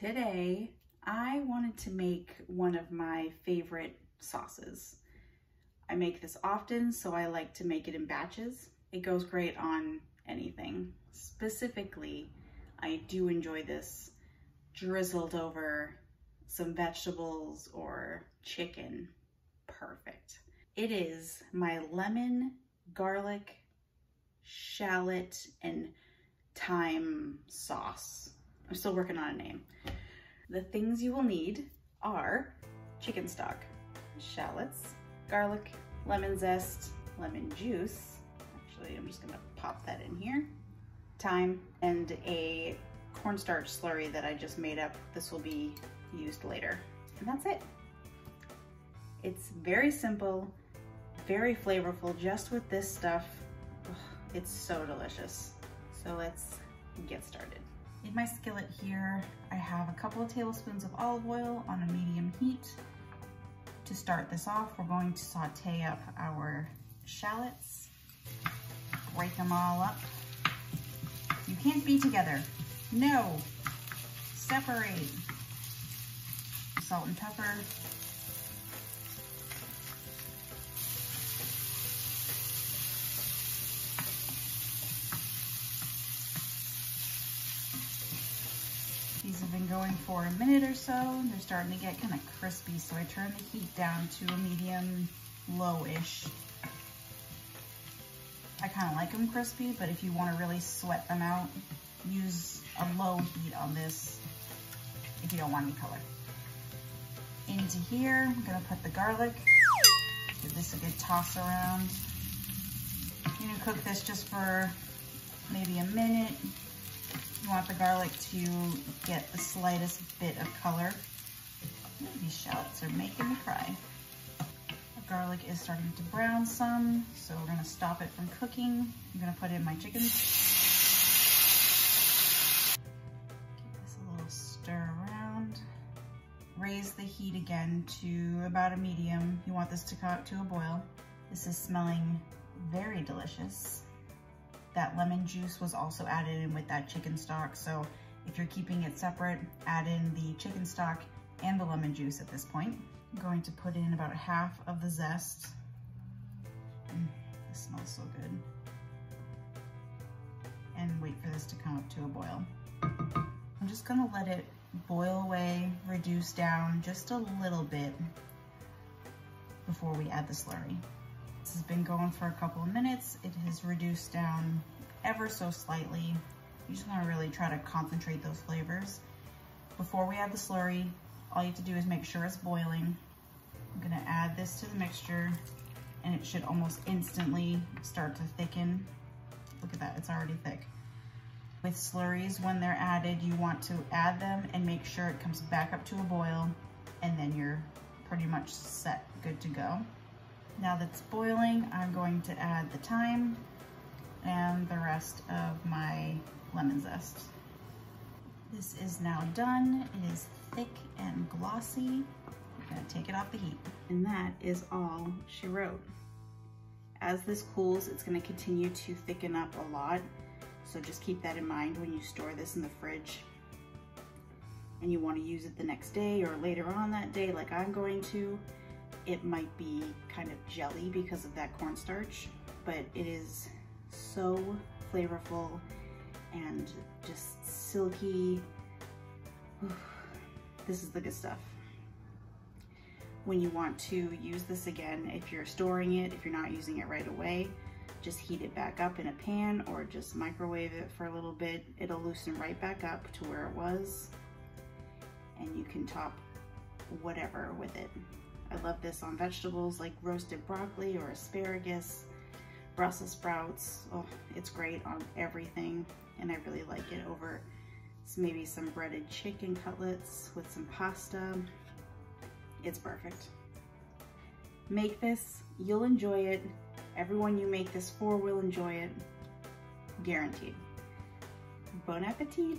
Today, I wanted to make one of my favorite sauces. I make this often, so I like to make it in batches. It goes great on anything. Specifically, I do enjoy this drizzled over some vegetables or chicken. Perfect. It is my lemon, garlic, shallot, and thyme sauce. I'm still working on a name. The things you will need are chicken stock, shallots, garlic, lemon zest, lemon juice. Actually, I'm just gonna pop that in here. Thyme and a cornstarch slurry that I just made up. This will be used later. And that's it. It's very simple, very flavorful, just with this stuff. It's so delicious. So let's get started. In my skillet here, I have a couple of tablespoons of olive oil on a medium heat. To start this off, we're going to saute up our shallots, break them all up. You can't be together. No, separate. Salt and pepper, These have been going for a minute or so. They're starting to get kind of crispy, so I turn the heat down to a medium low-ish. I kind of like them crispy, but if you want to really sweat them out, use a low heat on this if you don't want any color. Into here, I'm gonna put the garlic. Give this a good toss around. You can cook this just for maybe a minute, you want the garlic to get the slightest bit of color. These shallots are making me cry. The garlic is starting to brown some, so we're gonna stop it from cooking. I'm gonna put in my chicken. Give this a little stir around. Raise the heat again to about a medium. You want this to come up to a boil. This is smelling very delicious that lemon juice was also added in with that chicken stock. So if you're keeping it separate, add in the chicken stock and the lemon juice at this point. I'm going to put in about half of the zest. Mm, this smells so good. And wait for this to come up to a boil. I'm just gonna let it boil away, reduce down just a little bit before we add the slurry. This has been going for a couple of minutes. It has reduced down ever so slightly. You just wanna really try to concentrate those flavors. Before we add the slurry, all you have to do is make sure it's boiling. I'm gonna add this to the mixture and it should almost instantly start to thicken. Look at that, it's already thick. With slurries, when they're added, you want to add them and make sure it comes back up to a boil and then you're pretty much set, good to go. Now that's boiling, I'm going to add the thyme and the rest of my lemon zest. This is now done. It is thick and glossy. I'm gonna take it off the heat. And that is all she wrote. As this cools, it's gonna continue to thicken up a lot. So just keep that in mind when you store this in the fridge and you wanna use it the next day or later on that day like I'm going to it might be kind of jelly because of that cornstarch, but it is so flavorful and just silky. This is the good stuff. When you want to use this again, if you're storing it, if you're not using it right away, just heat it back up in a pan or just microwave it for a little bit. It'll loosen right back up to where it was and you can top whatever with it. I love this on vegetables like roasted broccoli or asparagus, Brussels sprouts. Oh, it's great on everything. And I really like it over maybe some breaded chicken cutlets with some pasta. It's perfect. Make this, you'll enjoy it. Everyone you make this for will enjoy it, guaranteed. Bon appetit.